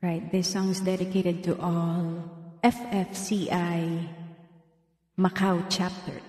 Right, this song is dedicated to all FFCI Macau chapters.